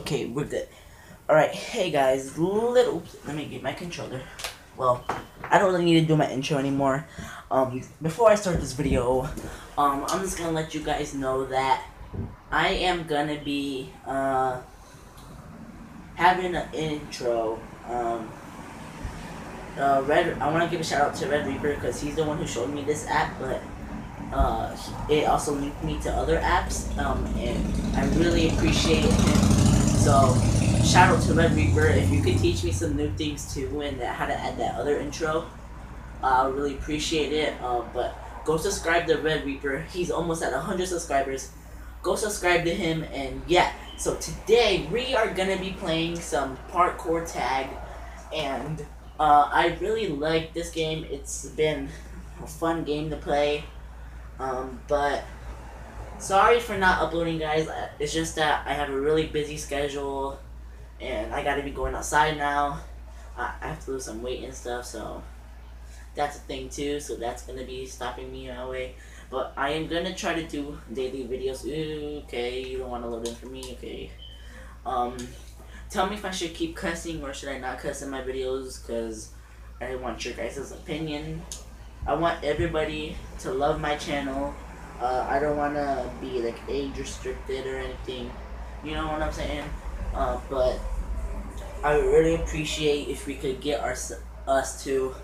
Okay, we're good. Alright, hey guys, little. Let me get my controller. Well, I don't really need to do my intro anymore. Um, before I start this video, um, I'm just gonna let you guys know that I am gonna be, uh, having an intro. Um, uh, Red, I want to give a shout out to Red Reaper because he's the one who showed me this app, but uh, it also linked me to other apps, um, and I really appreciate him. So, shout out to Red Reaper. If you could teach me some new things too, and how to add that other intro, I uh, really appreciate it. Uh, but go subscribe to Red Reaper. He's almost at 100 subscribers. Go subscribe to him, and yeah. So today we are gonna be playing some parkour tag, and uh, I really like this game. It's been a fun game to play. Um, but sorry for not uploading, guys. It's just that I have a really busy schedule, and I gotta be going outside now. I have to lose some weight and stuff, so that's a thing too. So that's gonna be stopping me in way. But I am gonna try to do daily videos. Okay, you don't want to load in for me, okay? Um, tell me if I should keep cussing or should I not cuss in my videos, cause I want your guys' opinion. I want everybody to love my channel. Uh, I don't want to be like age restricted or anything. You know what I'm saying? Uh, but I would really appreciate if we could get our us to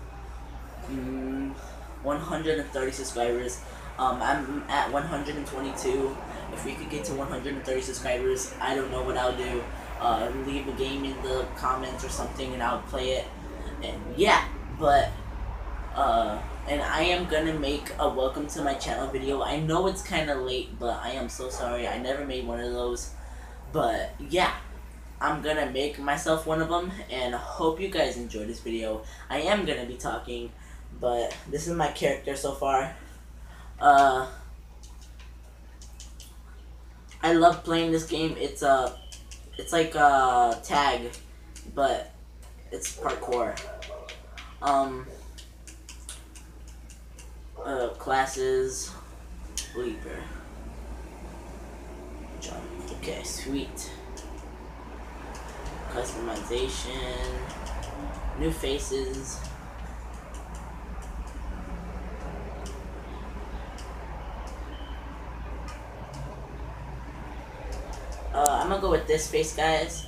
um, 130 subscribers. Um, I'm at 122. If we could get to 130 subscribers, I don't know what I'll do. Uh, leave a game in the comments or something, and I'll play it. And yeah, but uh and I am gonna make a welcome to my channel video. I know it's kind of late, but I am so sorry. I never made one of those. But yeah, I'm gonna make myself one of them, and hope you guys enjoy this video. I am gonna be talking, but this is my character so far. Uh, I love playing this game. It's a, uh, it's like a tag, but it's parkour. Um uh, classes, Leaper. Okay, sweet. Customization, new faces. Uh, I'm gonna go with this face, guys.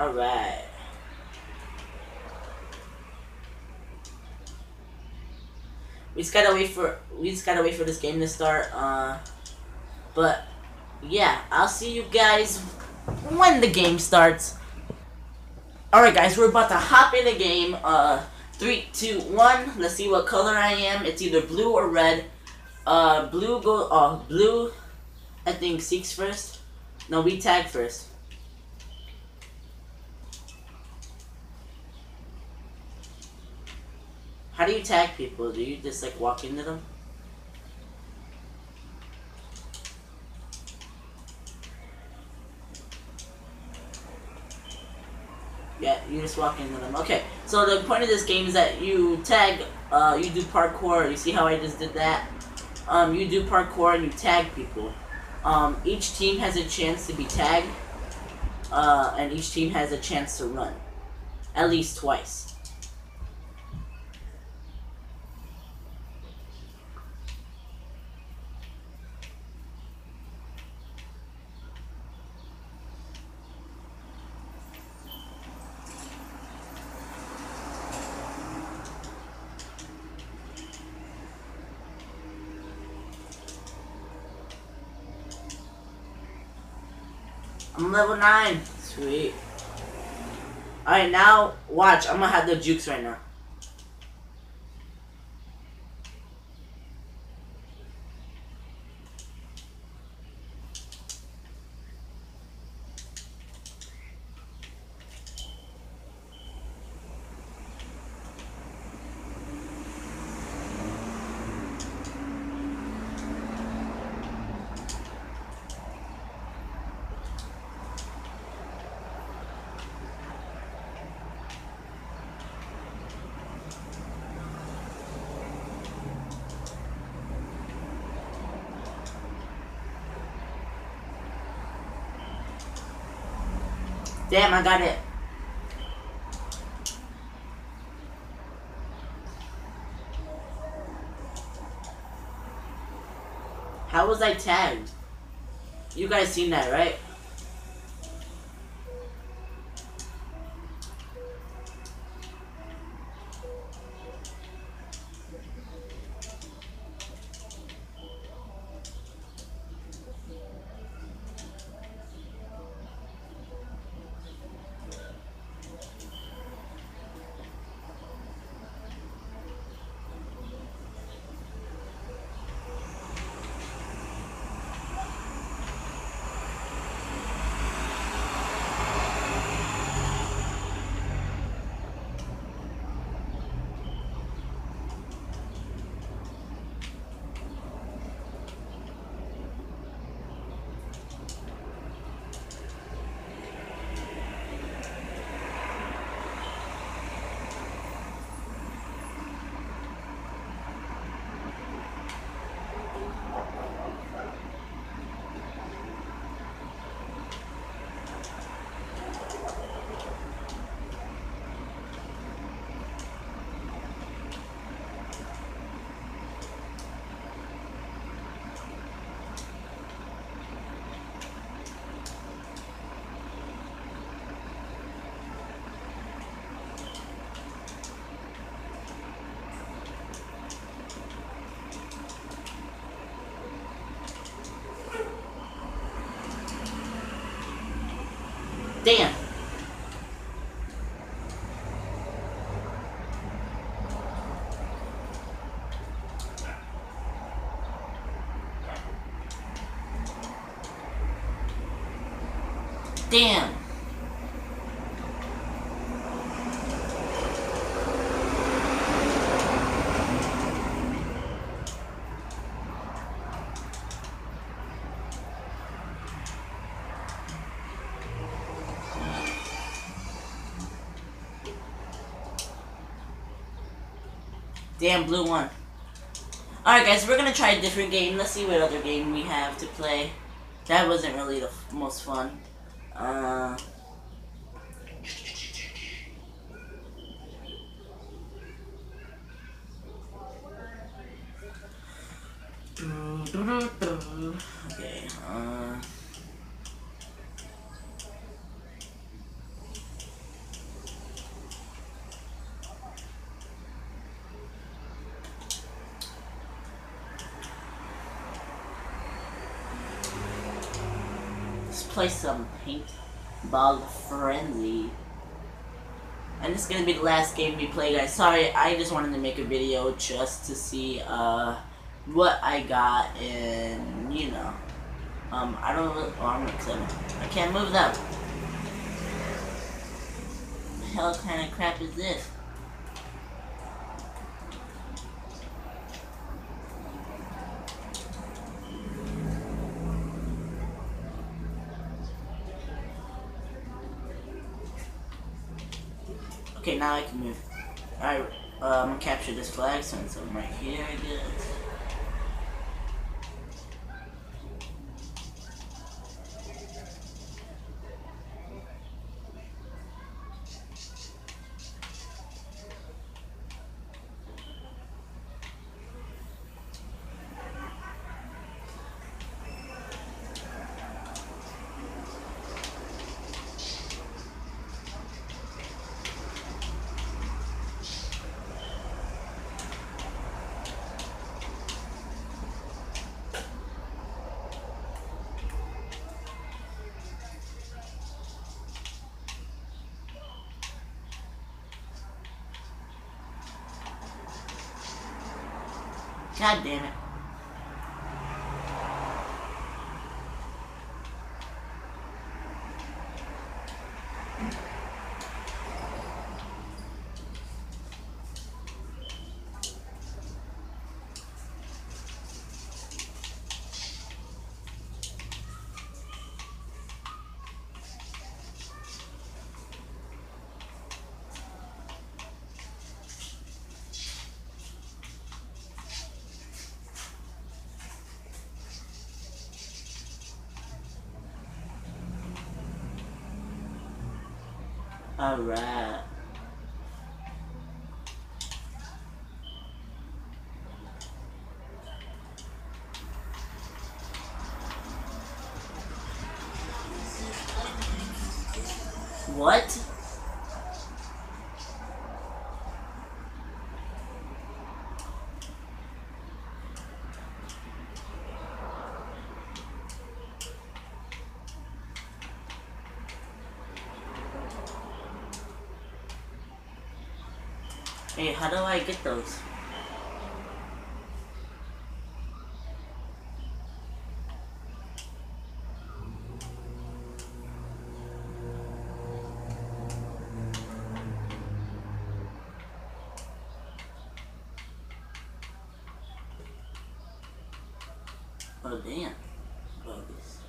Alright. We just gotta wait for we just gotta wait for this game to start. Uh, but yeah, I'll see you guys when the game starts. Alright guys, we're about to hop in the game. Uh, three, two, one. Let's see what color I am. It's either blue or red. Uh, blue go. Uh, blue. I think seeks first. No, we tag first. How do you tag people? Do you just like walk into them? Yeah, you just walk into them. Okay, so the point of this game is that you tag, uh, you do parkour. You see how I just did that? Um, you do parkour and you tag people. Um, each team has a chance to be tagged, uh, and each team has a chance to run. At least twice. I'm level 9. Sweet. Alright, now, watch. I'm gonna have the jukes right now. Damn, I got it. How was I tagged? You guys seen that, right? Damn. Damn. Damn, blue one. Alright guys, we're gonna try a different game. Let's see what other game we have to play. That wasn't really the most fun. Uh... Okay, uh... play some paintball friendly. And this is gonna be the last game we play, guys. Sorry, I just wanted to make a video just to see uh what I got and you know. Um I don't know oh, I'm excited. I can't move them. The hell kind of crap is this? Okay, now I can move. I'm gonna capture this flag since I'm right here, I guess. God damn it. Alright. What? Hey, how do I get those? Oh damn. Bogus.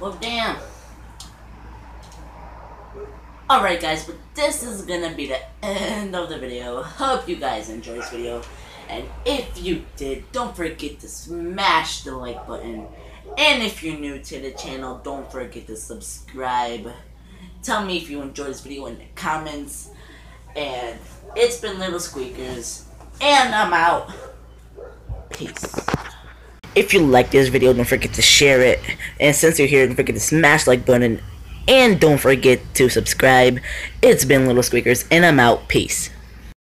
Well, damn. Alright guys, but this is gonna be the end of the video. Hope you guys enjoyed this video. And if you did, don't forget to smash the like button. And if you're new to the channel, don't forget to subscribe. Tell me if you enjoyed this video in the comments. And it's been Little Squeakers. And I'm out. Peace. If you like this video, don't forget to share it. And since you're here, don't forget to smash like button. And don't forget to subscribe. It's been Little Squeakers, and I'm out. Peace.